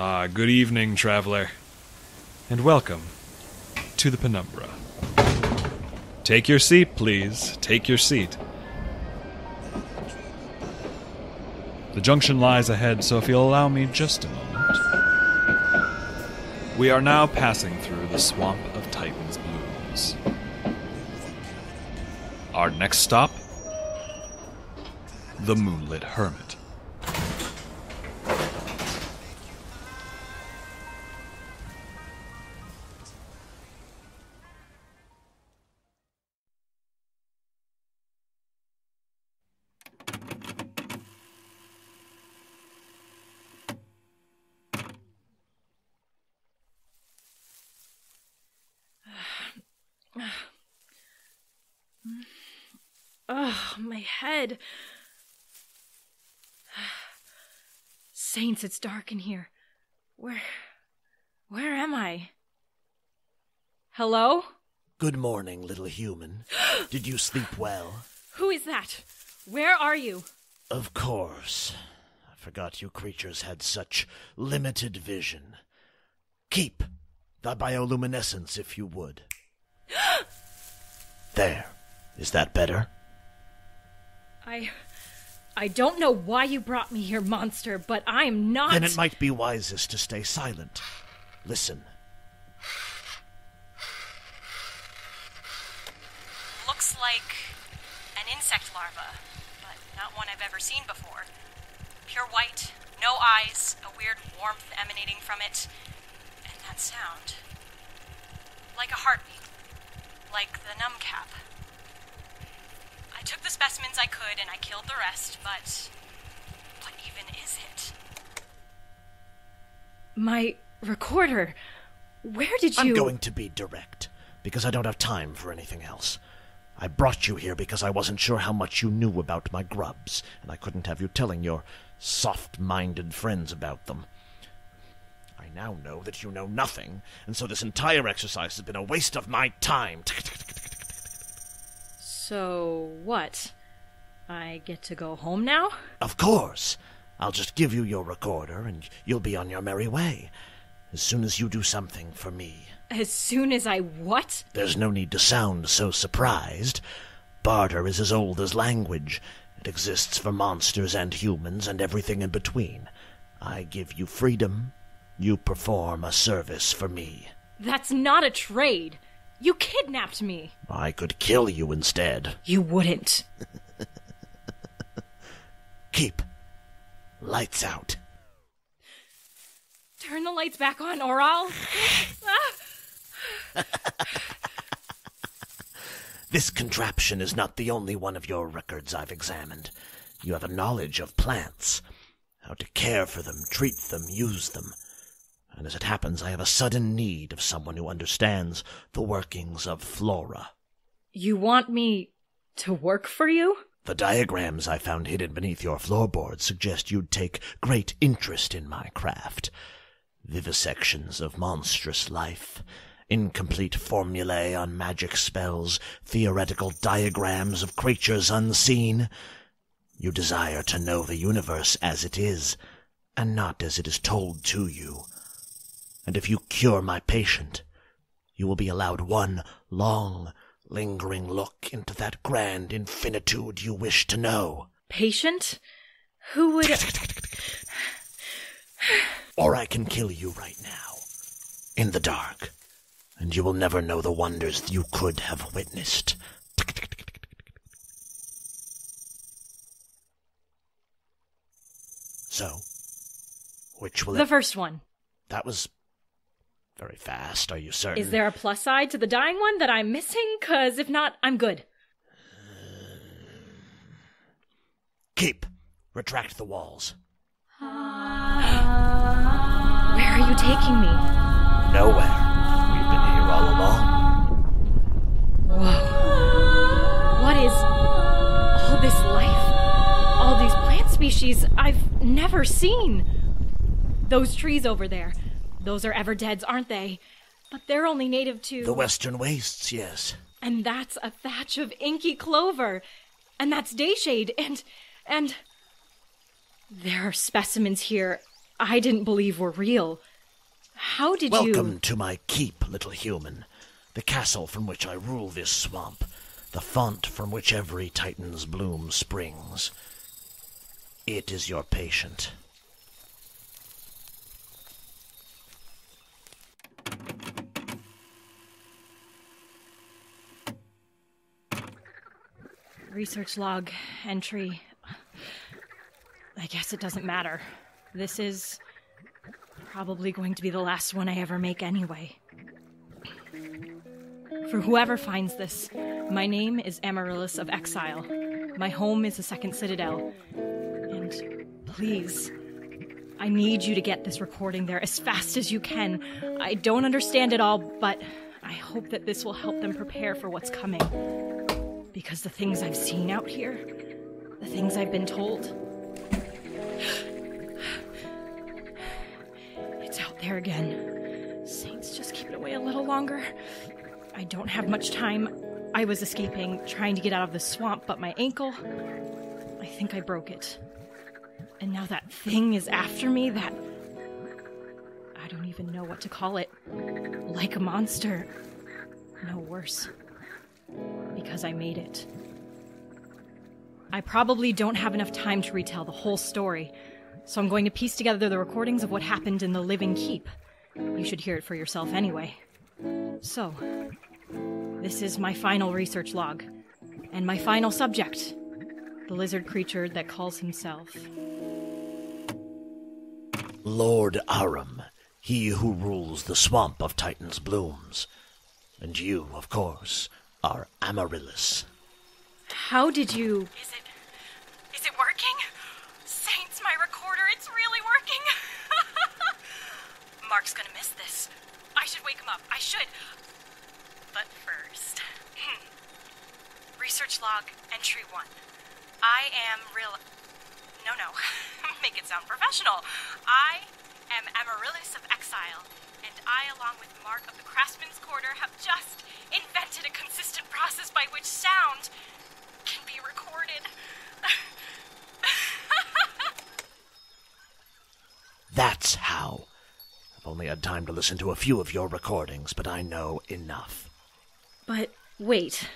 Ah, good evening, traveler, and welcome to the penumbra. Take your seat, please. Take your seat. The junction lies ahead, so if you'll allow me just a moment. We are now passing through the swamp of Titan's Blooms. Our next stop the Moonlit Hermit. Head. Saints, it's dark in here. Where. Where am I? Hello? Good morning, little human. Did you sleep well? Who is that? Where are you? Of course. I forgot you creatures had such limited vision. Keep the bioluminescence if you would. there. Is that better? I. I don't know why you brought me here, monster, but I'm not. Then it might be wisest to stay silent. Listen. Looks like an insect larva, but not one I've ever seen before. Pure white, no eyes, a weird warmth emanating from it, and that sound. Like a heartbeat. Like the numb cap. I took the specimens I could and I killed the rest, but what even is it? My recorder. Where did you. I'm going to be direct, because I don't have time for anything else. I brought you here because I wasn't sure how much you knew about my grubs, and I couldn't have you telling your soft minded friends about them. I now know that you know nothing, and so this entire exercise has been a waste of my time. So, what? I get to go home now? Of course. I'll just give you your recorder, and you'll be on your merry way. As soon as you do something for me. As soon as I what? There's no need to sound so surprised. Barter is as old as language. It exists for monsters and humans and everything in between. I give you freedom. You perform a service for me. That's not a trade. You kidnapped me. I could kill you instead. You wouldn't. Keep. Lights out. Turn the lights back on, or I'll. Ah. This contraption is not the only one of your records I've examined. You have a knowledge of plants, how to care for them, treat them, use them. And as it happens, I have a sudden need of someone who understands the workings of flora. You want me to work for you? The diagrams I found hidden beneath your floorboards suggest you'd take great interest in my craft. Vivisections of monstrous life, incomplete formulae on magic spells, theoretical diagrams of creatures unseen. You desire to know the universe as it is, and not as it is told to you. And if you cure my patient, you will be allowed one long, lingering look into that grand infinitude you wish to know. Patient? Who would. Or I can kill you right now, in the dark, and you will never know the wonders you could have witnessed. So, which will the it? first one. That was very fast. Are you certain? Is there a plus side to the dying one that I'm missing? Cause if not, I'm good. Keep. Retract the walls. Where are you taking me? Nowhere. We've been here all along. Whoa. What is all this life? All these plant species I've never seen. Those trees over there. Those are Everdeads, aren't they? But they're only native to. The western wastes, yes. And that's a thatch of inky clover. And that's Dayshade. And. And. There are specimens here I didn't believe were real. How did Welcome you. Welcome to my keep, little human. The castle from which I rule this swamp. The font from which every Titan's bloom springs. It is your patient. Research log entry. I guess it doesn't matter. This is probably going to be the last one I ever make anyway. For whoever finds this, my name is Amaryllis of Exile. My home is the Second Citadel. And please, I need you to get this recording there as fast as you can. I don't understand it all, but I hope that this will help them prepare for what's coming. Because the things I've seen out here, the things I've been told, it's out there again. Saints, just keep it away a little longer. I don't have much time. I was escaping, trying to get out of the swamp, but my ankle. I think I broke it. And now that thing is after me, that. I don't even know what to call it. Like a monster. No worse. Because I made it. I probably don't have enough time to retell the whole story, so I'm going to piece together the recordings of what happened in the Living Keep. You should hear it for yourself anyway. So, this is my final research log, and my final subject the lizard creature that calls himself. Lord Arum, he who rules the swamp of Titan's blooms. And you, of course, are Amaryllis. How did you. Is it. Is it working? Saints, my recorder, it's really working! Mark's gonna miss this. I should wake him up. I should. But first. Hmm. Research log, entry one. I am real. No, no. Make it sound professional. I am Amaryllis of Exile, and I, along with Mark of the Craftsman's Quarter, have just invented a consistent process by which sound can be recorded. That's how. I've only had time to listen to a few of your recordings, but I know enough. But wait.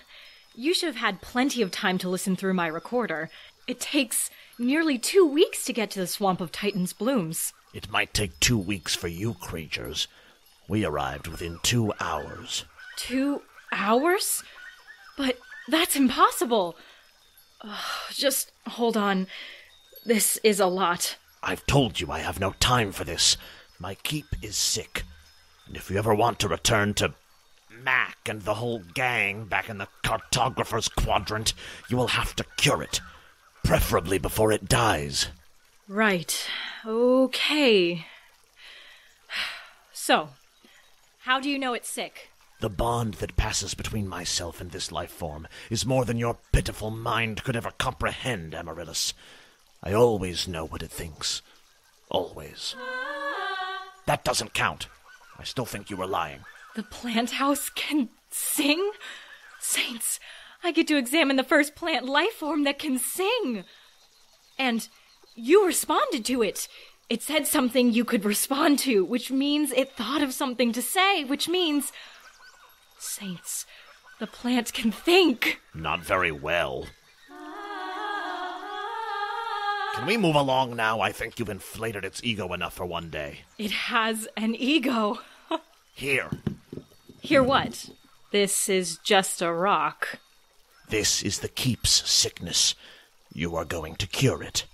You should have had plenty of time to listen through my recorder. It takes nearly two weeks to get to the Swamp of Titan's Blooms. It might take two weeks for you creatures. We arrived within two hours. Two hours? But that's impossible. Just hold on. This is a lot. I've told you I have no time for this. My keep is sick. And if you ever want to return to Mac and the whole gang back in the cartographer's quadrant, you will have to cure it. Preferably before it dies. Right. Okay. So, how do you know it's sick? The bond that passes between myself and this life form is more than your pitiful mind could ever comprehend, Amaryllis. I always know what it thinks. Always. That doesn't count. I still think you were lying. The plant house can sing? Saints, I get to examine the first plant life form that can sing. And you responded to it. It said something you could respond to, which means it thought of something to say, which means. Saints, the plant can think. Not very well. Can we move along now? I think you've inflated its ego enough for one day. It has an ego. Here. Hear what? This is just a rock. This is the keep's sickness. You are going to cure it.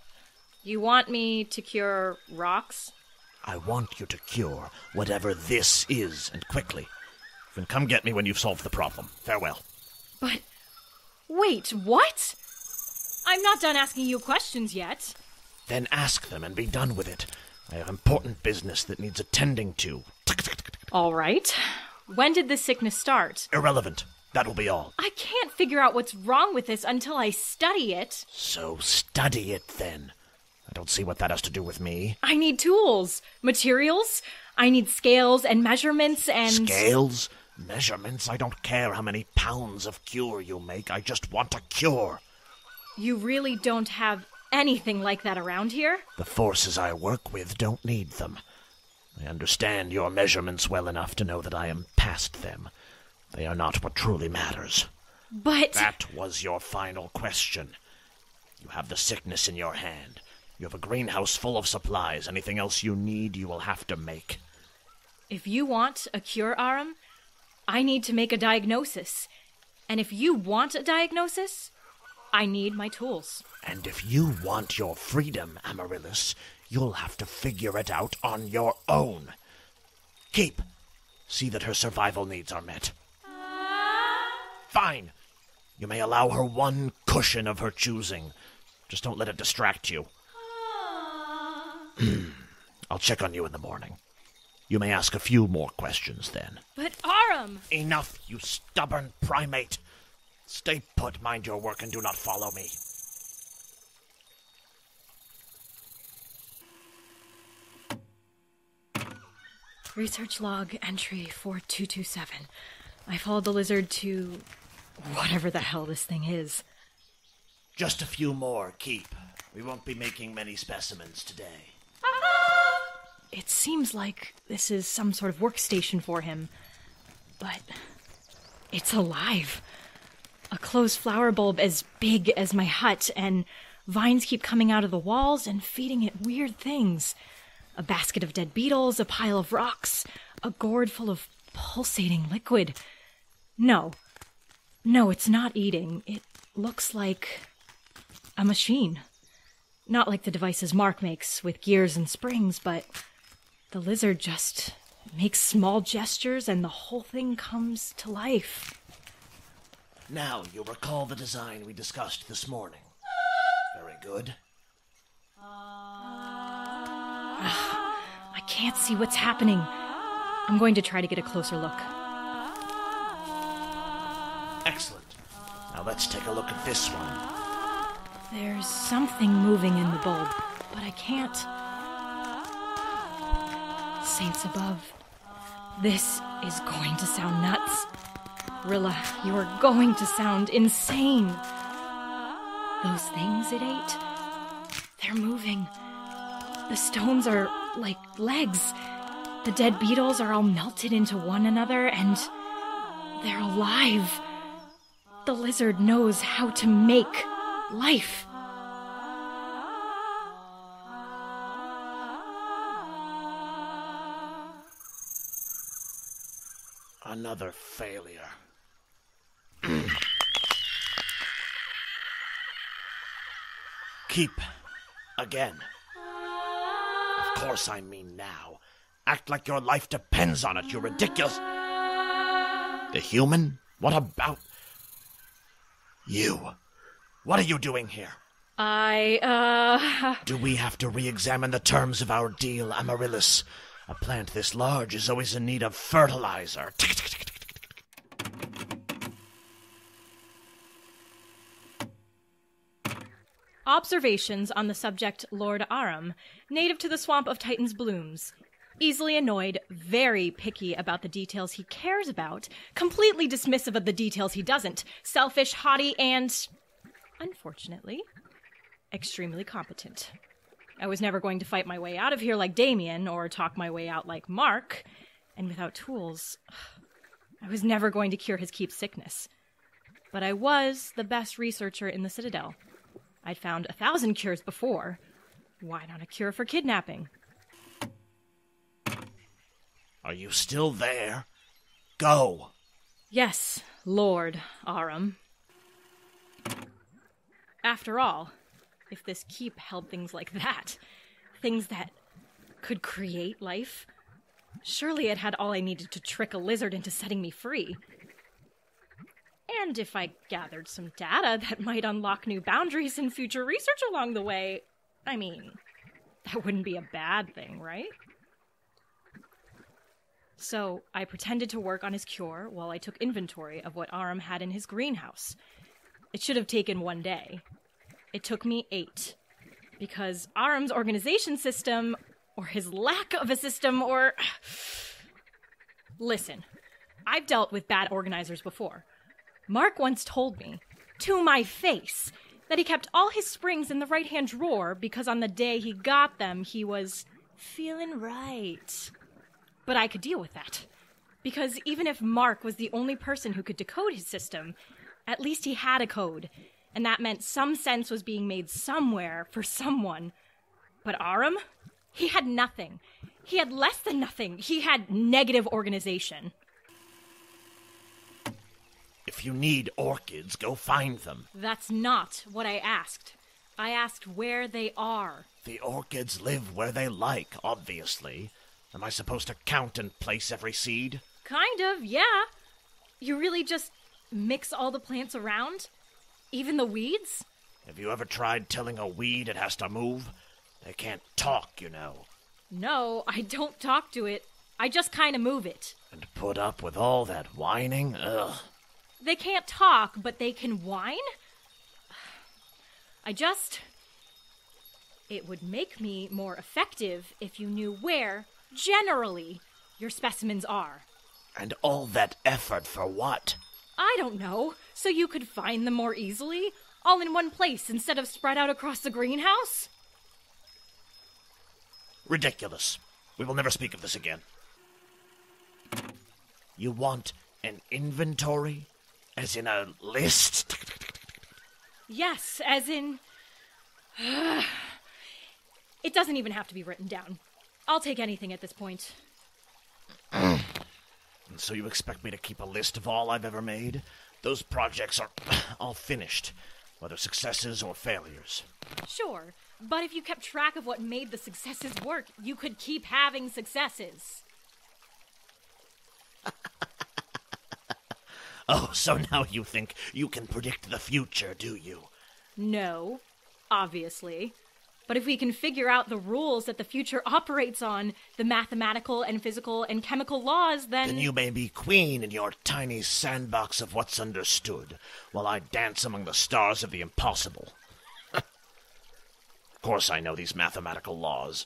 You want me to cure rocks? I want you to cure whatever this is, and quickly. You can come get me when you've solved the problem. Farewell. But. Wait, what? I'm not done asking you questions yet. Then ask them and be done with it. I have important business that needs attending to. All right. When did this sickness start? Irrelevant. That will be all. I can't figure out what's wrong with this until I study it. So study it then. I don't see what that has to do with me. I need tools, materials. I need scales and measurements and. Scales? Measurements? I don't care how many pounds of cure you make. I just want a cure. You really don't have anything like that around here. The forces I work with don't need them. I understand your measurements well enough to know that I am past them. They are not what truly matters. But. That was your final question. You have the sickness in your hand. You have a greenhouse full of supplies. Anything else you need, you will have to make. If you want a cure, Arum, I need to make a diagnosis. And if you want a diagnosis, I need my tools. And if you want your freedom, Amaryllis, you'll have to figure it out on your own. Keep. See that her survival needs are met. Fine. You may allow her one cushion of her choosing. Just don't let it distract you. Hmm. I'll check on you in the morning. You may ask a few more questions then. But Arum! Enough, you stubborn primate! Stay put, mind your work, and do not follow me. Research log entry 4227. I followed the lizard to whatever the hell this thing is. Just a few more, keep. We won't be making many specimens today. It seems like this is some sort of workstation for him, but it's alive. A closed flower bulb as big as my hut, and vines keep coming out of the walls and feeding it weird things. A basket of dead beetles, a pile of rocks, a gourd full of pulsating liquid. No. No, it's not eating. It looks like a machine. Not like the devices Mark makes with gears and springs, but the lizard just makes small gestures and the whole thing comes to life. Now you recall the design we discussed this morning. Very good. I can't see what's happening. I'm going to try to get a closer look. Excellent. Now let's take a look at this one. There's something moving in the bulb, but I can't. Saints above. This is going to sound nuts. Rilla, you are going to sound insane. Those things it ate, they're moving. The stones are like legs. The dead beetles are all melted into one another, and they're alive. The lizard knows how to make life. Another failure. Keep. Again. Of course I mean now. Act like your life depends on it, you ridiculous. The human? What about. You. What are you doing here? I, uh. Do we have to re examine the terms of our deal, Amaryllis? A plant this large is always in need of fertilizer. Observations on the subject Lord Arum, native to the swamp of Titan's blooms. Easily annoyed, very picky about the details he cares about, completely dismissive of the details he doesn't, selfish, haughty, and, unfortunately, extremely competent. I was never going to fight my way out of here like Damien or talk my way out like Mark, and without tools, I was never going to cure his keep sickness. But I was the best researcher in the Citadel. I'd found a thousand cures before. Why not a cure for kidnapping? Are you still there? Go! Yes, Lord Arum. After all, if this keep held things like that, things that could create life, surely it had all I needed to trick a lizard into setting me free. And if I gathered some data that might unlock new boundaries in future research along the way, I mean, that wouldn't be a bad thing, right? So I pretended to work on his cure while I took inventory of what Arum had in his greenhouse. It should have taken one day. It took me eight. Because Arum's organization system, or his lack of a system, or. Listen, I've dealt with bad organizers before. Mark once told me, to my face, that he kept all his springs in the right hand drawer because on the day he got them, he was feeling right. But I could deal with that. Because even if Mark was the only person who could decode his system, at least he had a code. And that meant some sense was being made somewhere for someone. But Arum? He had nothing. He had less than nothing. He had negative organization. If you need orchids, go find them. That's not what I asked. I asked where they are. The orchids live where they like, obviously. Am I supposed to count and place every seed? Kind of, yeah. You really just mix all the plants around? Even the weeds? Have you ever tried telling a weed it has to move? They can't talk, you know. No, I don't talk to it. I just kind of move it. And put up with all that whining? Ugh. They can't talk, but they can whine? I just. It would make me more effective if you knew where, generally, your specimens are. And all that effort for what? I don't know, so you could find them more easily, all in one place instead of spread out across the greenhouse? Ridiculous. We will never speak of this again. You want an inventory? As in a list? Yes, as in. it doesn't even have to be written down. I'll take anything at this point. And so you expect me to keep a list of all I've ever made? Those projects are all finished, whether successes or failures. Sure, but if you kept track of what made the successes work, you could keep having successes. Oh, so now you think you can predict the future, do you? No, obviously. But if we can figure out the rules that the future operates on, the mathematical and physical and chemical laws, then. Then you may be queen in your tiny sandbox of what's understood, while I dance among the stars of the impossible. of course, I know these mathematical laws.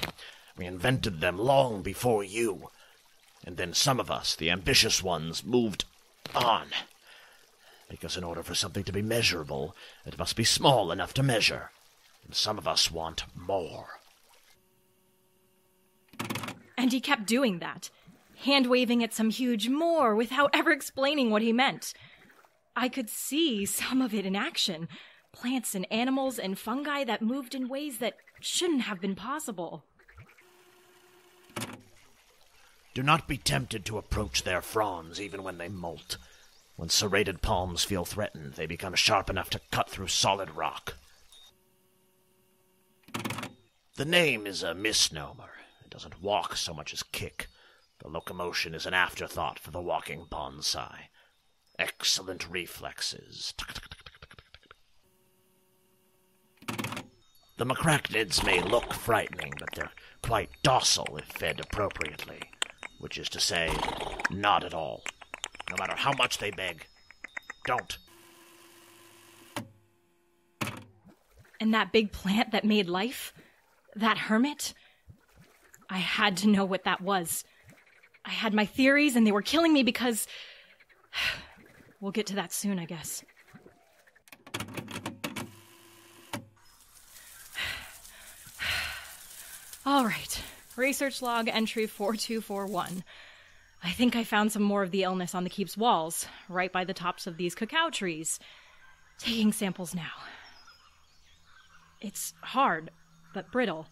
we invented them long before you. And then some of us, the ambitious ones, moved on. Because in order for something to be measurable, it must be small enough to measure. And some of us want more. And he kept doing that, hand waving at some huge more without ever explaining what he meant. I could see some of it in action plants and animals and fungi that moved in ways that shouldn't have been possible. Do not be tempted to approach their fronds even when they molt. When serrated palms feel threatened, they become sharp enough to cut through solid rock. The name is a misnomer. It doesn't walk so much as kick. The locomotion is an afterthought for the walking bonsai. Excellent reflexes. The macrachnids may look frightening, but they're quite docile if fed appropriately. Which is to say, not at all. No matter how much they beg. Don't. And that big plant that made life? That hermit? I had to know what that was. I had my theories and they were killing me because. We'll get to that soon, I guess. All right. Research log entry 4241. I think I found some more of the illness on the keep's walls, right by the tops of these cacao trees. Taking samples now. It's hard, but brittle.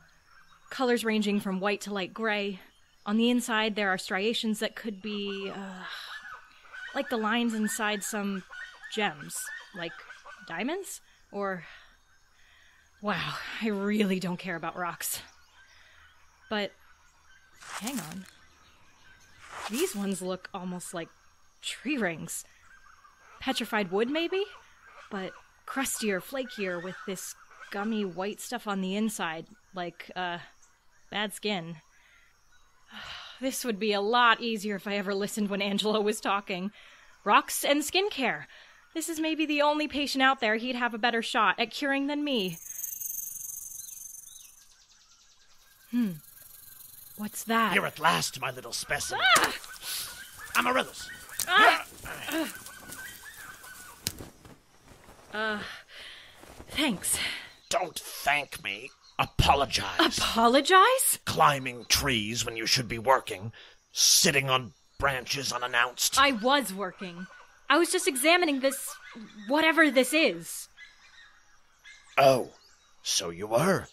Colors ranging from white to light gray. On the inside, there are striations that could be. Uh, like the lines inside some gems. Like diamonds? Or. Wow, I really don't care about rocks. But. Hang on. These ones look almost like tree rings. Petrified wood, maybe? But crustier, flakier, with this gummy white stuff on the inside, like, uh, bad skin. This would be a lot easier if I ever listened when Angelo was talking. Rocks and skincare. This is maybe the only patient out there he'd have a better shot at curing than me. Hmm. What's that? Here at last, my little specimen. Ah! Amaryllis. Thanks. Don't thank me. Apologize. Apologize? Climbing trees when you should be working. Sitting on branches unannounced. I was working. I was just examining this. whatever this is. Oh, so you were.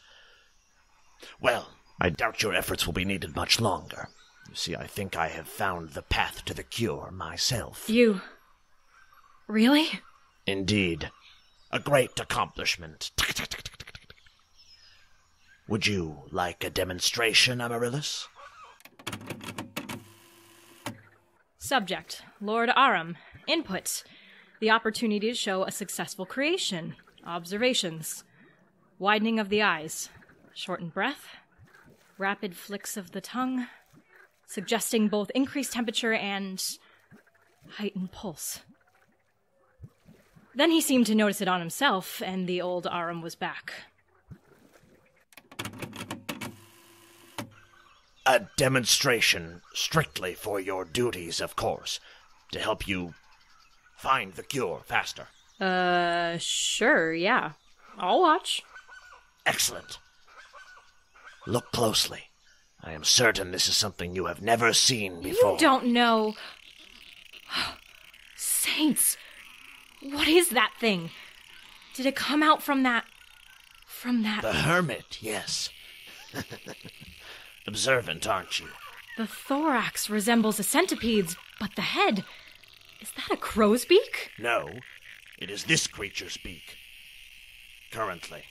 Well, I doubt your efforts will be needed much longer. You see, I think I have found the path to the cure myself. You. Really? Indeed. A great accomplishment. Would you like a demonstration, Amaryllis? Subject Lord Arum. Input The opportunity to show a successful creation. Observations Widening of the eyes. Shortened breath. Rapid flicks of the tongue. Suggesting both increased temperature and heightened pulse. Then he seemed to notice it on himself, and the old Arum was back. A demonstration strictly for your duties, of course, to help you find the cure faster. Uh, sure, yeah. I'll watch. Excellent. Look closely. I am certain this is something you have never seen before. You don't know. Saints! What is that thing? Did it come out from that. from that. The hermit, yes. Observant, aren't you? The thorax resembles a centipede's, but the head. Is that a crow's beak? No, it is this creature's beak. Currently.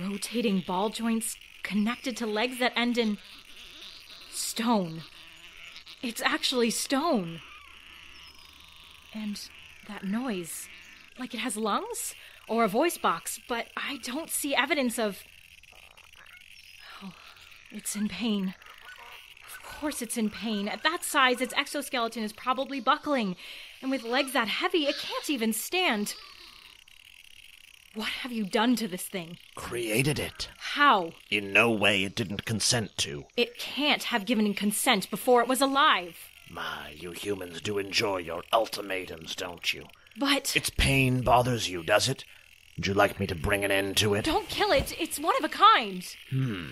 Rotating ball joints connected to legs that end in. stone. It's actually stone. And that noise. Like it has lungs? Or a voice box, but I don't see evidence of. Oh, it's in pain. Of course it's in pain. At that size, its exoskeleton is probably buckling. And with legs that heavy, it can't even stand. What have you done to this thing? Created it. How? In no way it didn't consent to. It can't have given consent before it was alive. My, you humans do enjoy your ultimatums, don't you? But. Its pain bothers you, does it? Would you like me to bring an end to it? Don't kill it. It's one of a kind. Hmm.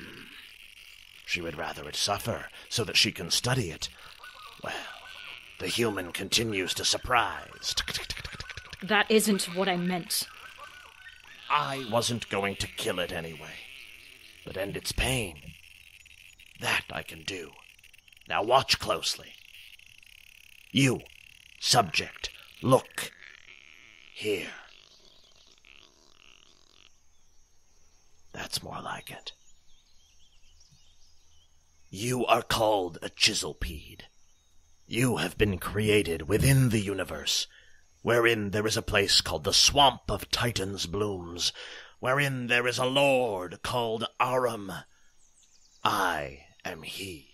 She would rather it suffer so that she can study it. Well, the human continues to surprise. That isn't what I meant. I wasn't going to kill it anyway. But end its pain. That I can do. Now watch closely. You, subject, look here. That's more like it. You are called a chiselpede. You have been created within the universe, wherein there is a place called the Swamp of Titan's Blooms, wherein there is a lord called Arum. I am he.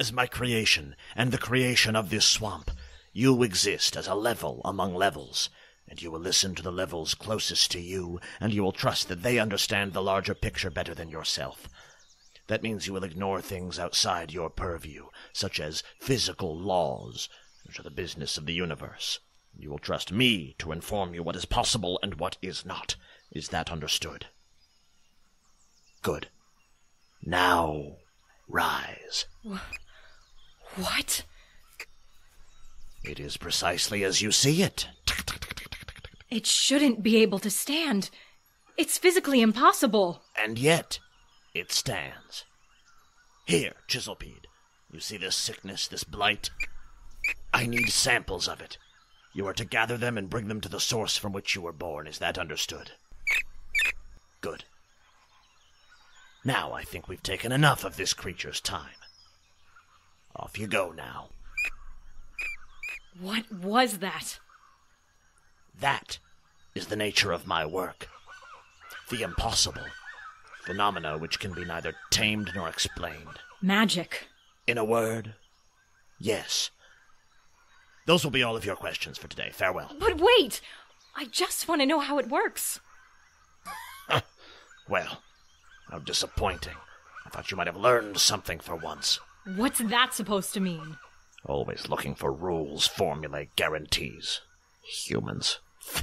As my creation, and the creation of this swamp, you exist as a level among levels, and you will listen to the levels closest to you, and you will trust that they understand the larger picture better than yourself. That means you will ignore things outside your purview, such as physical laws, which are the business of the universe. You will trust me to inform you what is possible and what is not. Is that understood? Good. Now, rise. What? It is precisely as you see it. It shouldn't be able to stand. It's physically impossible. And yet, it stands. Here, Chiselpede. You see this sickness, this blight? I need samples of it. You are to gather them and bring them to the source from which you were born. Is that understood? Good. Now I think we've taken enough of this creature's time. Off you go now. What was that? That is the nature of my work. The impossible. Phenomena which can be neither tamed nor explained. Magic. In a word, yes. Those will be all of your questions for today. Farewell. But wait! I just want to know how it works. well, how disappointing. I thought you might have learned something for once. What's that supposed to mean? Always looking for rules, formulae, guarantees. Humans.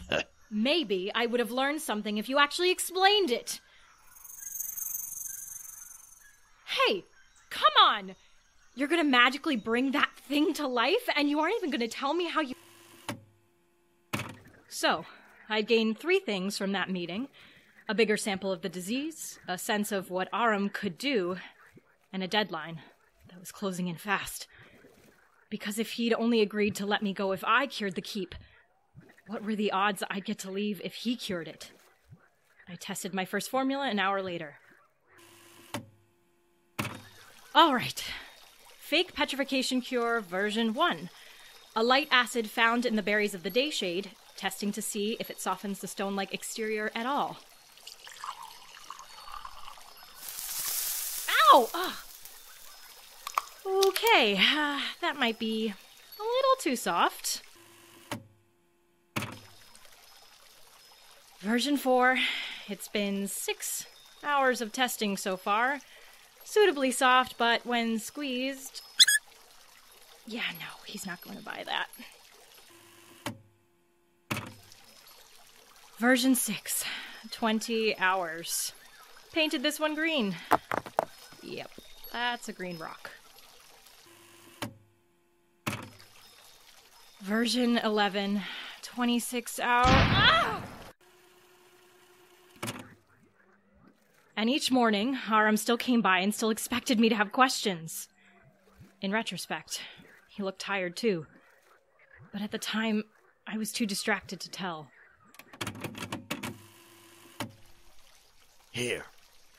Maybe I would have learned something if you actually explained it. Hey, come on! You're gonna magically bring that thing to life, and you aren't even gonna tell me how you. So, I gained three things from that meeting a bigger sample of the disease, a sense of what Arum could do, and a deadline that was closing in fast. Because if he'd only agreed to let me go if I cured the keep, what were the odds I'd get to leave if he cured it? I tested my first formula an hour later. All right. Fake petrification cure version 1. A light acid found in the berries of the dayshade, testing to see if it softens the stone like exterior at all. Ow! Ugh. Okay, uh, that might be a little too soft. Version 4. It's been six hours of testing so far. Suitably soft, but when squeezed. Yeah, no, he's not going to buy that. Version 6. 20 hours. Painted this one green. Yep, that's a green rock. Version 11. 26 hours. Ah! And each morning, Arum still came by and still expected me to have questions. In retrospect, he looked tired too. But at the time, I was too distracted to tell. Here,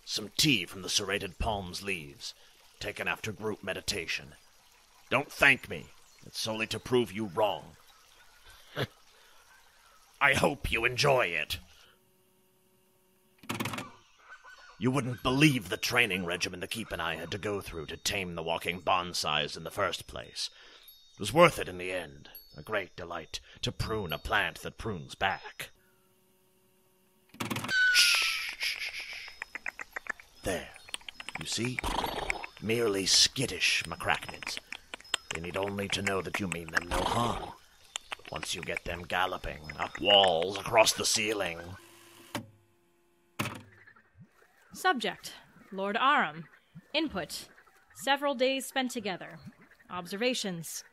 some tea from the serrated palm's leaves, taken after group meditation. Don't thank me. It's solely to prove you wrong. I hope you enjoy it. You wouldn't believe the training regimen the Keep and I had to go through to tame the walking bonsais in the first place. It was worth it in the end. A great delight to prune a plant that prunes back. There. You see? Merely skittish macrachnids. They need only to know that you mean them no harm. Once you get them galloping up walls across the ceiling. Subject Lord Arum. Input Several days spent together. Observations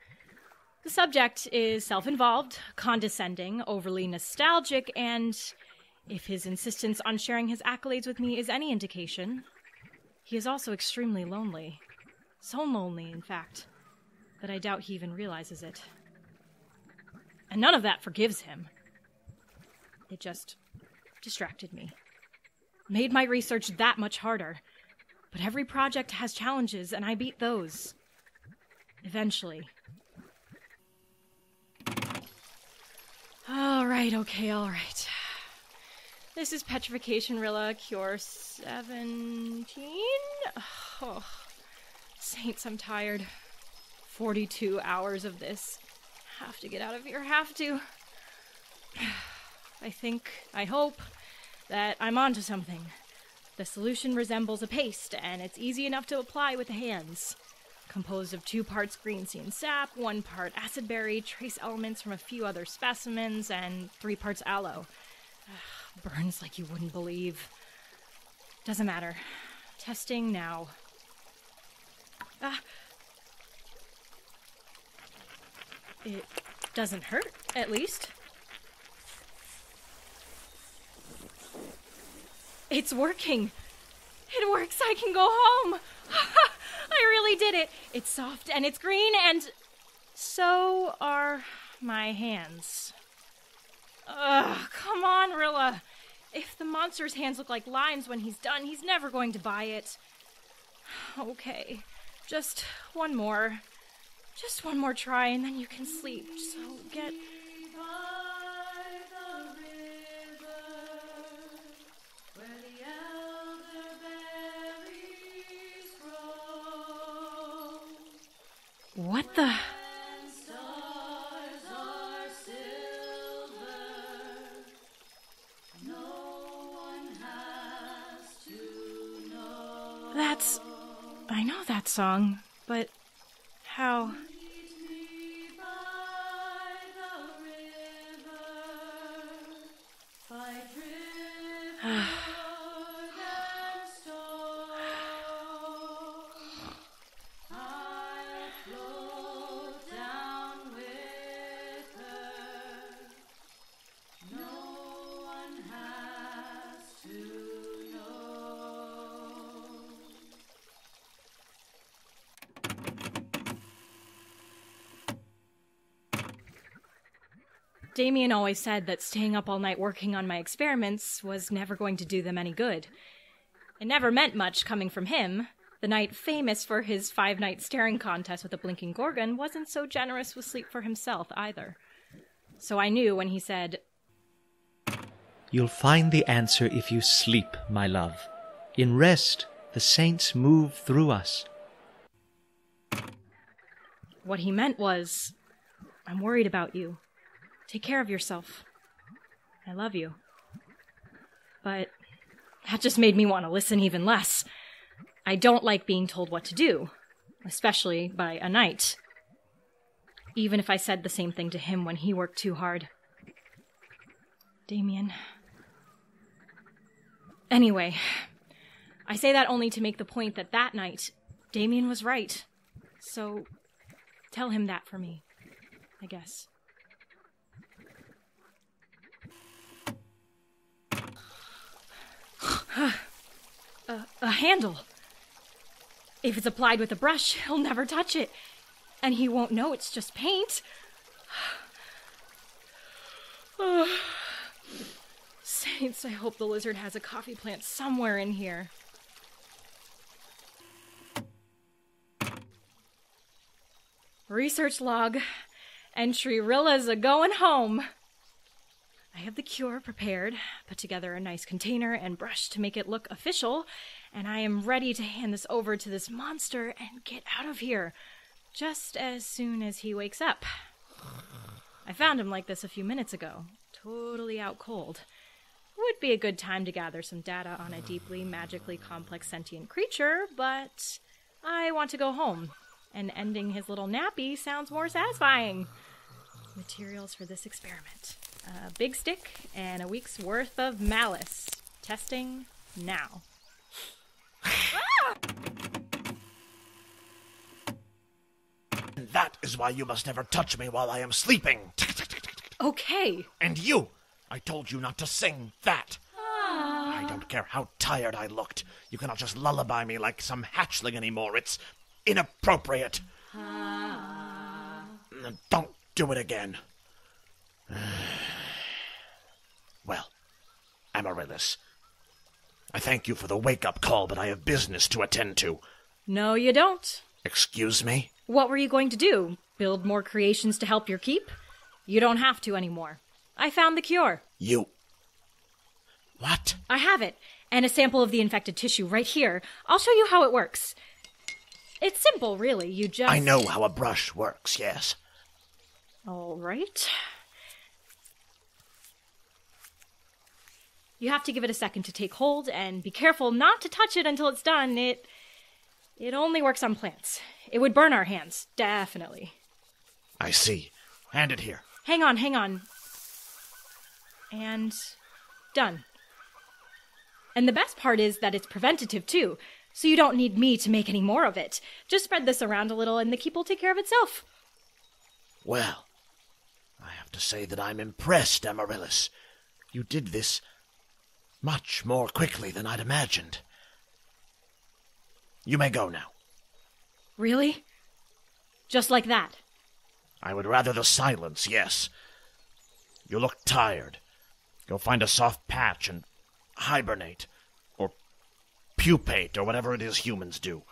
The subject is self involved, condescending, overly nostalgic, and, if his insistence on sharing his accolades with me is any indication, he is also extremely lonely. So lonely, in fact, that I doubt he even realizes it. And none of that forgives him. It just distracted me made my research that much harder. But every project has challenges, and I beat those. Eventually. All right, okay, all right. This is Petrification Rilla, Cure 17? Oh, saints, I'm tired. 42 hours of this. Have to get out of here, have to. I think, I hope, that I'm onto something. The solution resembles a paste, and it's easy enough to apply with the hands. Composed of two parts green sea sap, one part acid berry, trace elements from a few other specimens, and three parts aloe. Burns like you wouldn't believe. Doesn't matter. Testing now. Ah. It doesn't hurt, at least. It's working. It works. I can go home. I really did it. It's soft and it's green, and so are my hands. Ugh, come on, Rilla. If the monster's hands look like limes when he's done, he's never going to buy it. Okay, just one more. Just one more try, and then you can sleep. So get What the? That's. I know that song, but how. Damien always said that staying up all night working on my experiments was never going to do them any good. It never meant much coming from him. The knight famous for his five night staring contest with a blinking gorgon wasn't so generous with sleep for himself either. So I knew when he said, You'll find the answer if you sleep, my love. In rest, the saints move through us. what he meant was, I'm worried about you. Take care of yourself. I love you. But that just made me want to listen even less. I don't like being told what to do, especially by a knight. Even if I said the same thing to him when he worked too hard. Damien. Anyway, I say that only to make the point that that night, Damien was right. So, tell him that for me, I guess. a, a handle. If it's applied with a brush, he'll never touch it. And he won't know it's just paint. Saints, I hope the lizard has a coffee plant somewhere in here. Research log. Entry Rilla's a going home. I have the cure prepared, put together a nice container and brush to make it look official, and I am ready to hand this over to this monster and get out of here just as soon as he wakes up. I found him like this a few minutes ago, totally out cold. Would be a good time to gather some data on a deeply magically complex sentient creature, but I want to go home, and ending his little nappy sounds more satisfying. Materials for this experiment a big stick and a week's worth of malice. Testing now. That is why you must never touch me while I am sleeping. Okay. And you! I told you not to sing that. Ah. I don't care how tired I looked. You cannot just lullaby me like some hatchling anymore. It's inappropriate. Ah. Don't do it again. Amaryllis, I thank you for the wake up call, but I have business to attend to. No, you don't. Excuse me? What were you going to do? Build more creations to help your keep? You don't have to anymore. I found the cure. You. What? I have it, and a sample of the infected tissue right here. I'll show you how it works. It's simple, really. You just. I know how a brush works, yes. All right. You have to give it a second to take hold and be careful not to touch it until it's done. It it only works on plants. It would burn our hands, definitely. I see. Hand it here. Hang on, hang on. And done. And the best part is that it's preventative too, so you don't need me to make any more of it. Just spread this around a little and the keep will take care of itself. Well, I have to say that I'm impressed, Amaryllis. You did this much more quickly than I'd imagined. You may go now. Really? Just like that. I would rather the silence, yes. You look tired. Go find a soft patch and hibernate. Or pupate, or whatever it is humans do.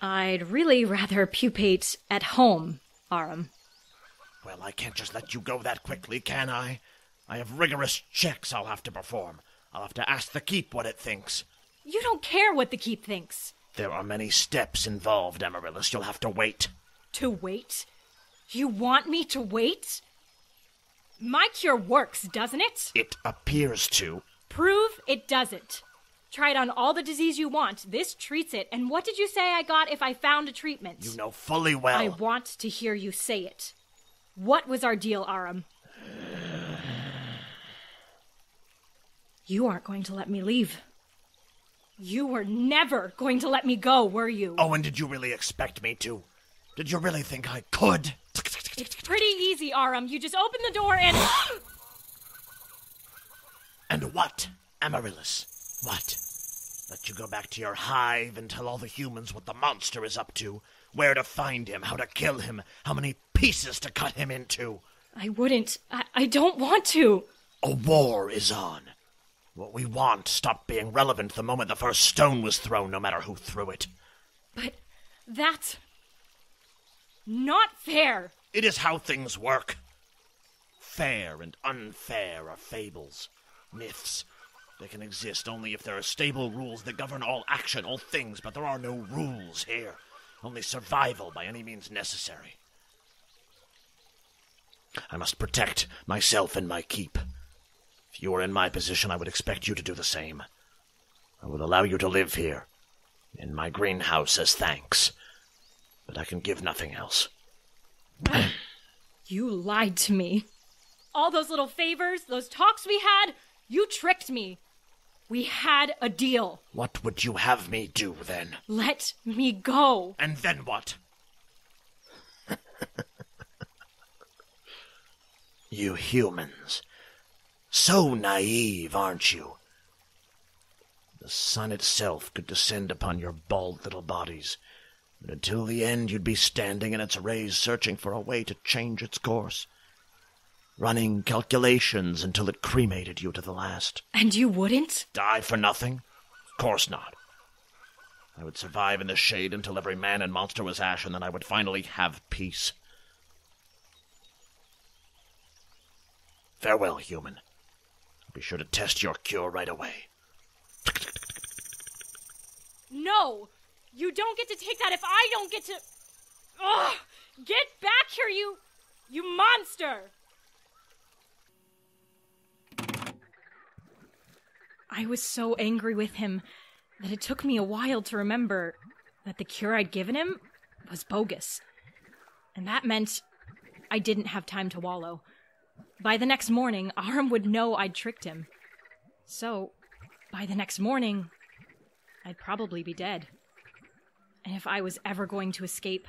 I'd really rather pupate at home, Arum. Well, I can't just let you go that quickly, can I? I have rigorous checks I'll have to perform. I'll have to ask the keep what it thinks. You don't care what the keep thinks. There are many steps involved, Amaryllis. You'll have to wait. To wait? You want me to wait? My cure works, doesn't it? It appears to. Prove it doesn't. Try it on all the disease you want. This treats it. And what did you say I got if I found a treatment? You know fully well. I want to hear you say it. What was our deal, Arum? You aren't going to let me leave. You were never going to let me go, were you? Oh, and did you really expect me to? Did you really think I could? It's pretty easy, Arum. You just open the door and. And what, Amaryllis? What? Let you go back to your hive and tell all the humans what the monster is up to, where to find him, how to kill him, how many pieces to cut him into. I wouldn't. I, I don't want to. A war is on. What we want stopped being relevant the moment the first stone was thrown, no matter who threw it. But that's. not fair. It is how things work. Fair and unfair are fables, myths. They can exist only if there are stable rules that govern all action, all things, but there are no rules here. Only survival by any means necessary. I must protect myself and my keep. If you were in my position, I would expect you to do the same. I would allow you to live here, in my greenhouse as thanks. But I can give nothing else. You lied to me. All those little favors, those talks we had, you tricked me. We had a deal. What would you have me do then? Let me go. And then what? you humans. So naive, aren't you? The sun itself could descend upon your bald little bodies, but until the end you'd be standing in its rays searching for a way to change its course. Running calculations until it cremated you to the last. And you wouldn't? Die for nothing? Of course not. I would survive in the shade until every man and monster was ash, and then I would finally have peace. Farewell, human. Be sure to test your cure right away. No! You don't get to take that if I don't get to. Ugh! Get back here, you. you monster! I was so angry with him that it took me a while to remember that the cure I'd given him was bogus. And that meant I didn't have time to wallow. By the next morning, Arum would know I'd tricked him. So, by the next morning, I'd probably be dead. And if I was ever going to escape,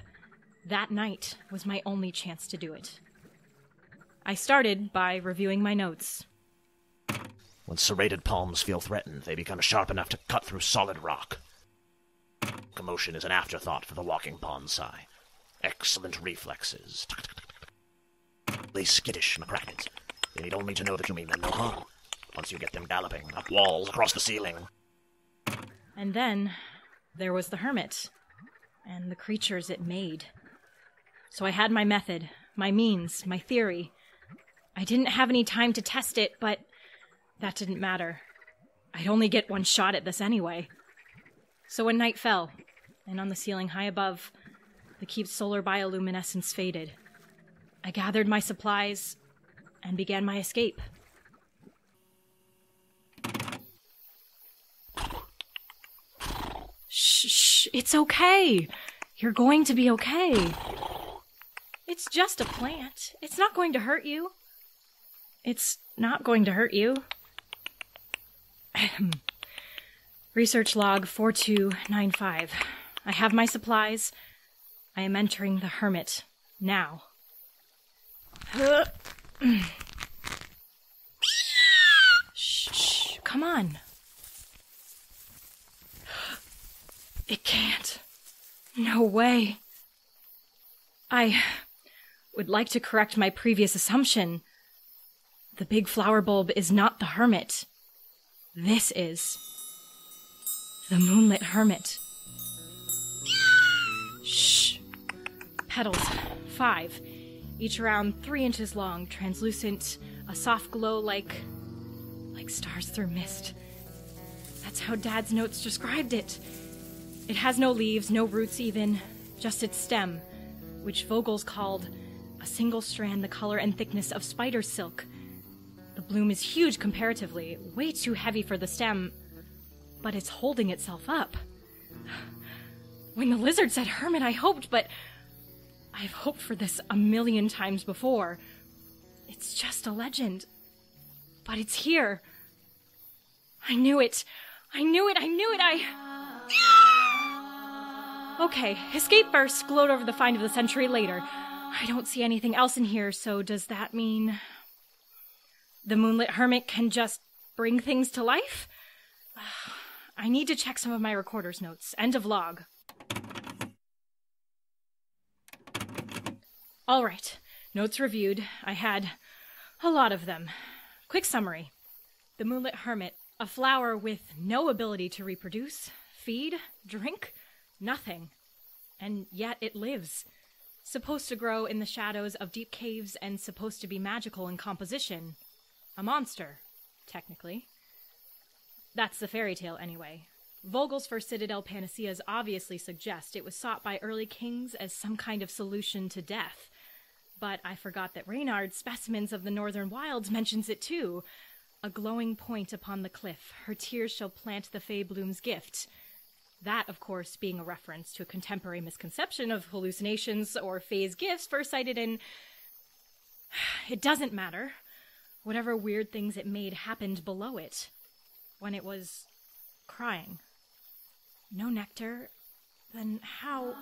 that night was my only chance to do it. I started by reviewing my notes. When serrated palms feel threatened, they become sharp enough to cut through solid rock. Commotion is an afterthought for the walking bonsai. Excellent reflexes. They skittish McCrackens. They need only to know that you mean them no harm. Once you get them galloping, up walls, across the ceiling. And then there was the hermit, and the creatures it made. So I had my method, my means, my theory. I didn't have any time to test it, but that didn't matter. I'd only get one shot at this anyway. So when night fell, and on the ceiling high above, the keep's solar bioluminescence faded, I gathered my supplies and began my escape. Shh, shh, it's okay. You're going to be okay. It's just a plant. It's not going to hurt you. It's not going to hurt you. Research log 4295. I have my supplies. I am entering the hermit now. Shh, come on. It can't. No way. I would like to correct my previous assumption. The big flower bulb is not the hermit. This is the moonlit hermit. Shh. Petals, five, each around three inches long, translucent, a soft glow like. like stars through mist. That's how Dad's notes described it. It has no leaves, no roots even, just its stem, which Vogel's called a single strand the color and thickness of spider silk. The bloom is huge comparatively, way too heavy for the stem, but it's holding itself up. When the lizard said hermit, I hoped, but I've hoped for this a million times before. It's just a legend. But it's here. I knew it. I knew it. I knew it. I. Okay, escape first, gloat over the find of the century later. I don't see anything else in here, so does that mean. The Moonlit Hermit can just bring things to life? I need to check some of my recorder's notes. End of log. All right, notes reviewed. I had a lot of them. Quick summary The Moonlit Hermit, a flower with no ability to reproduce, feed, drink, nothing. And yet it lives. Supposed to grow in the shadows of deep caves and supposed to be magical in composition. A monster, technically. That's the fairy tale, anyway. Vogel's first citadel panaceas obviously suggest it was sought by early kings as some kind of solution to death. But I forgot that Reynard's Specimens of the Northern Wilds mentions it too. A glowing point upon the cliff, her tears shall plant the Fay Bloom's gift. That, of course, being a reference to a contemporary misconception of hallucinations or Fay's gifts first cited in. It doesn't matter. Whatever weird things it made happened below it. When it was crying. No nectar? Then how.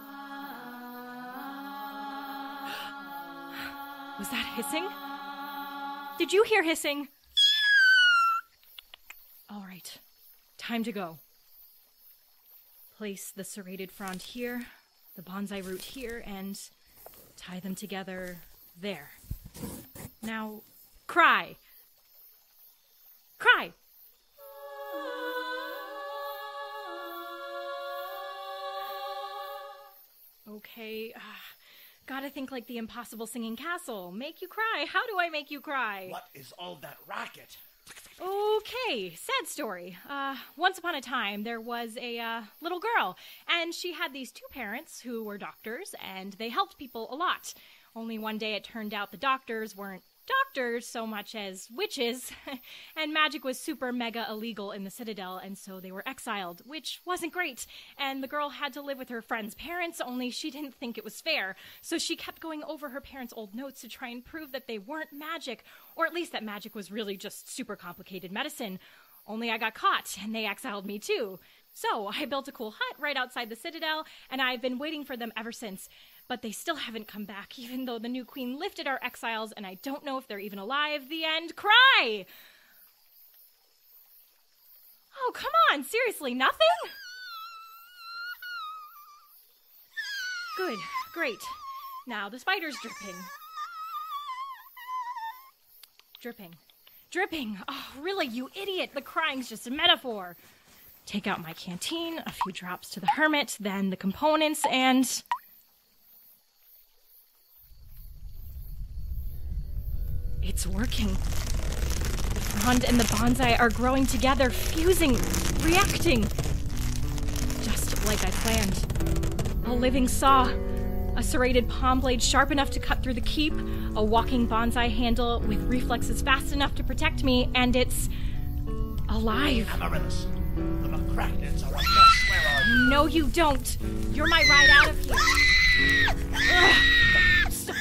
Was that hissing? Did you hear hissing? All right. Time to go. Place the serrated frond here, the bonsai root here, and tie them together there. Now, cry! Cry! Okay, uh, gotta think like the impossible singing castle. Make you cry. How do I make you cry? What is all that racket? Okay, sad story. Uh, once upon a time, there was a uh, little girl, and she had these two parents who were doctors, and they helped people a lot. Only one day it turned out the doctors weren't doctors so much as witches, and magic was super mega illegal in the Citadel, and so they were exiled, which wasn't great. And the girl had to live with her friend's parents, only she didn't think it was fair. So she kept going over her parents' old notes to try and prove that they weren't magic, or at least that magic was really just super complicated medicine. Only I got caught, and they exiled me too. So I built a cool hut right outside the Citadel, and I've been waiting for them ever since but they still haven't come back, even though the new queen lifted our exiles, and I don't know if they're even alive. The end. Cry! Oh, come on, seriously, nothing? Good, great. Now the spider's dripping. Dripping. Dripping. Oh, really, you idiot. The crying's just a metaphor. Take out my canteen, a few drops to the hermit, then the components, and. It's working. The frond and the bonsai are growing together, fusing, reacting. Just like I planned. A living saw. A serrated palm blade sharp enough to cut through the keep, a walking bonsai handle with reflexes fast enough to protect me, and it's alive. Amaryllis, the McCracknets are a mess. Where are you? No, you don't. You're my ride out of here. Ugh.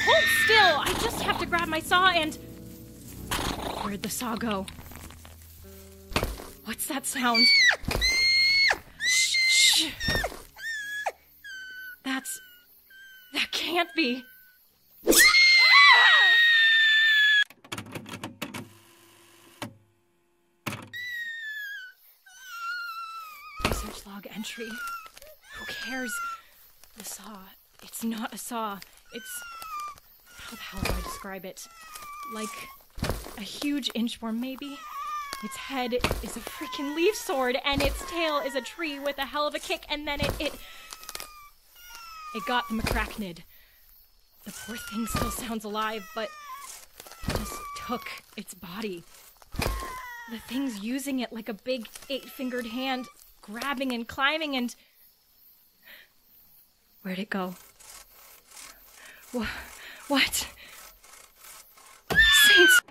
Hold still. I just have to grab my saw and. Where'd the saw go? What's that sound? Shh. That's. That can't be. Research log entry. Who cares? The saw. It's not a saw. It's. How the hell do I describe it? Like a huge inchworm, maybe? Its head is a freaking leaf sword, and its tail is a tree with a hell of a kick, and then it. It, it got the McCracknid. The poor thing still sounds alive, but just took its body. The thing's using it like a big eight fingered hand, grabbing and climbing, and. Where'd it go? Wha- what? Saints!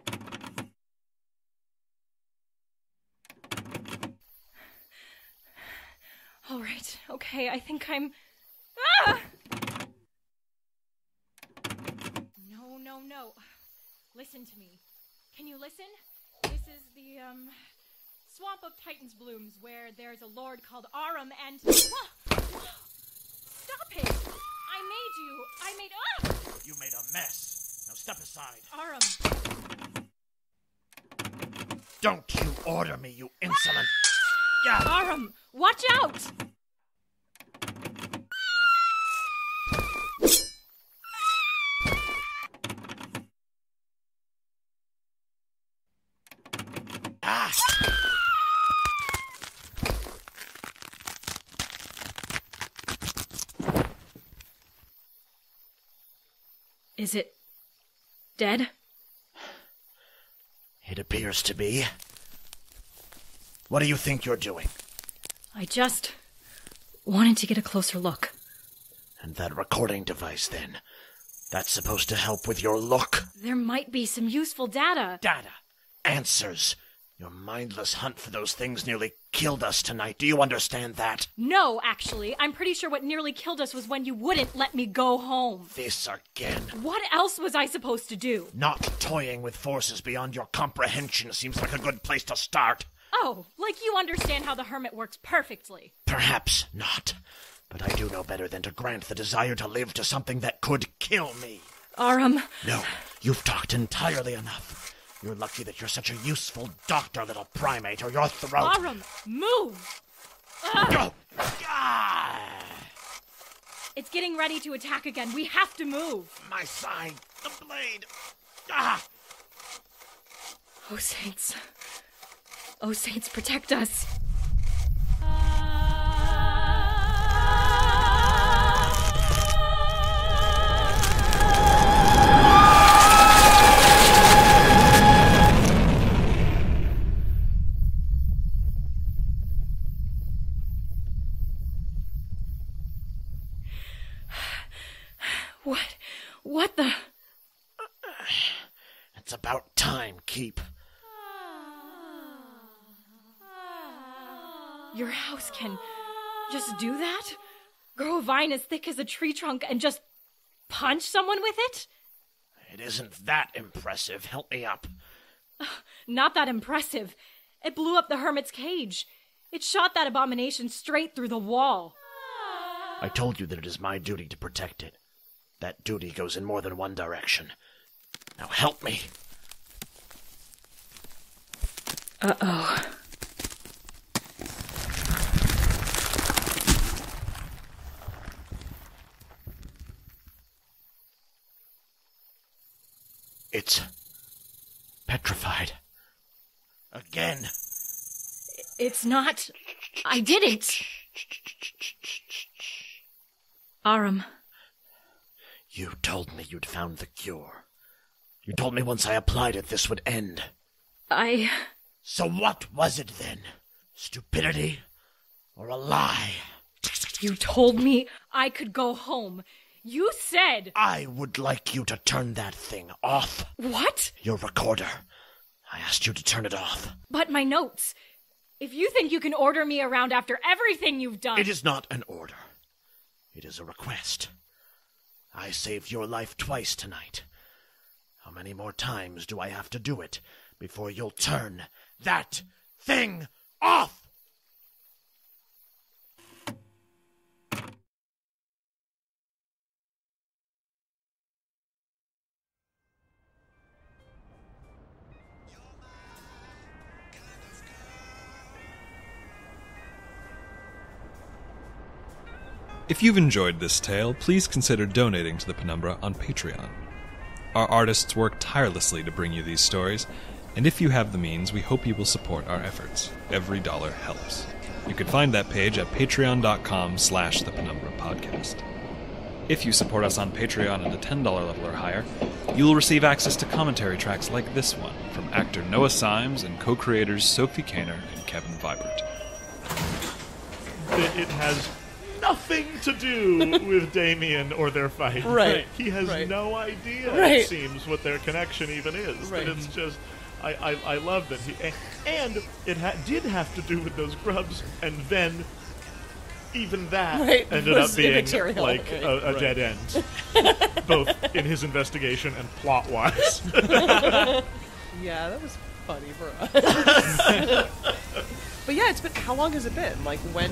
All right, okay, I think I'm. Ah! No, no, no. Listen to me. Can you listen? This is the, um, swamp of Titan's blooms where there's a lord called Arum and. Stop it! I made you. I made. Ah! You made a mess. Now step aside. Arum. Don't you order me, you insolent. Yeah. Arum, watch out! Ah. Is it dead? It appears to be. What do you think you're doing? I just wanted to get a closer look. And that recording device, then? That's supposed to help with your look? There might be some useful data. Data. Answers. Your mindless hunt for those things nearly killed us tonight. Do you understand that? No, actually, I'm pretty sure what nearly killed us was when you wouldn't let me go home. This again. What else was I supposed to do? Not toying with forces beyond your comprehension seems like a good place to start. Oh, like you understand how the hermit works perfectly. Perhaps not. But I do know better than to grant the desire to live to something that could kill me. Arum, No, you've talked entirely enough. You're lucky that you're such a useful doctor, little primate, or your throat. Arum, move! Go! Ah! It's getting ready to attack again. We have to move. My side, the blade. Ah! Oh, saints. Oh, saints, protect us. What? The? It's about time, Keep. Your house can just do that? Grow a vine as thick as a tree trunk and just punch someone with it? It isn't that impressive. Help me up. Not that impressive. It blew up the hermit's cage. It shot that abomination straight through the wall. I told you that it is my duty to protect it. That duty goes in more than one direction. Now help me. Uh oh. It's petrified. Again. It's not. I didn't. Arum, You told me you'd found the cure. You told me once I applied it, this would end. I. So what was it then? Stupidity? Or a lie? You told me I could go home. You said. I would like you to turn that thing off. What? Your recorder. I asked you to turn it off. But my notes. If you think you can order me around after everything you've done. It is not an order. It is a request. I saved your life twice tonight. How many more times do I have to do it before you'll turn that thing off? If you've enjoyed this tale, please consider donating to the Penumbra on Patreon. Our artists work tirelessly to bring you these stories, and if you have the means, we hope you will support our efforts. Every dollar helps. You can find that page at patreon.com slash the Penumbra Podcast. If you support us on Patreon at the $10 level or higher, you will receive access to commentary tracks like this one from actor Noah Symes and co-creators Sophie Kaner and Kevin Vibert. it, it has nothing to do with Damien or their fight. Right, He has right. no idea, Right. it seems, what their connection even is. Right. And it's just. I, I, I love that he. And it ha- did have to do with those grubs, and then. Even that Right, ended up being immaterial. like Right, a, a right. dead end, both in his investigation and plot wise. Yeah, that was funny for us. but yeah, it's been. How long has it been? Like when?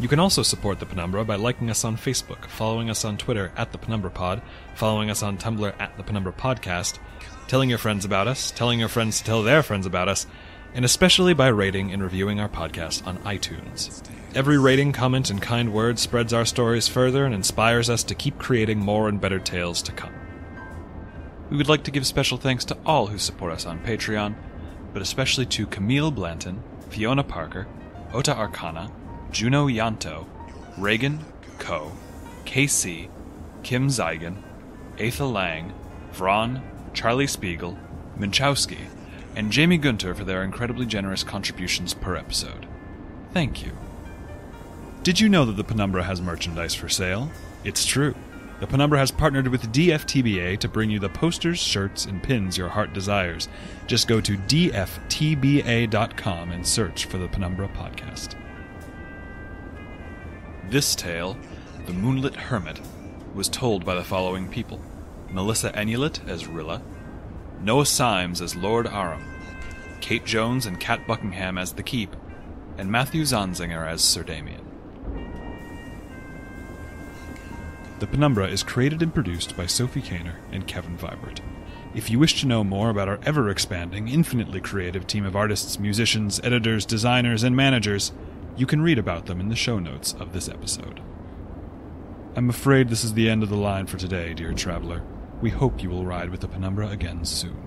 You can also support the Penumbra by liking us on Facebook, following us on Twitter at the Penumbra Pod, following us on Tumblr at the Penumbra Podcast, telling your friends about us, telling your friends to tell their friends about us, and especially by rating and reviewing our podcast on iTunes. Every rating, comment, and kind word spreads our stories further and inspires us to keep creating more and better tales to come. We would like to give special thanks to all who support us on Patreon, but especially to Camille Blanton, Fiona Parker, Ota Arcana, Juno Yanto, Reagan, Ko, KC, Kim Zeigen, Atha Lang, Vron, Charlie Spiegel, Minchowski, and Jamie Gunter for their incredibly generous contributions per episode. Thank you. Did you know that the Penumbra has merchandise for sale? It's true. The Penumbra has partnered with DFTBA to bring you the posters, shirts, and pins your heart desires. Just go to dftba.com and search for the Penumbra podcast. This tale, The Moonlit Hermit, was told by the following people Melissa Enulet as Rilla, Noah Symes as Lord Arum, Kate Jones and Kat Buckingham as The Keep, and Matthew Zanzinger as Sir Damien. The Penumbra is created and produced by Sophie Kaner and Kevin Vibert. If you wish to know more about our ever expanding, infinitely creative team of artists, musicians, editors, designers, and managers, you can read about them in the show notes of this episode. I'm afraid this is the end of the line for today, dear traveler. We hope you will ride with the Penumbra again soon.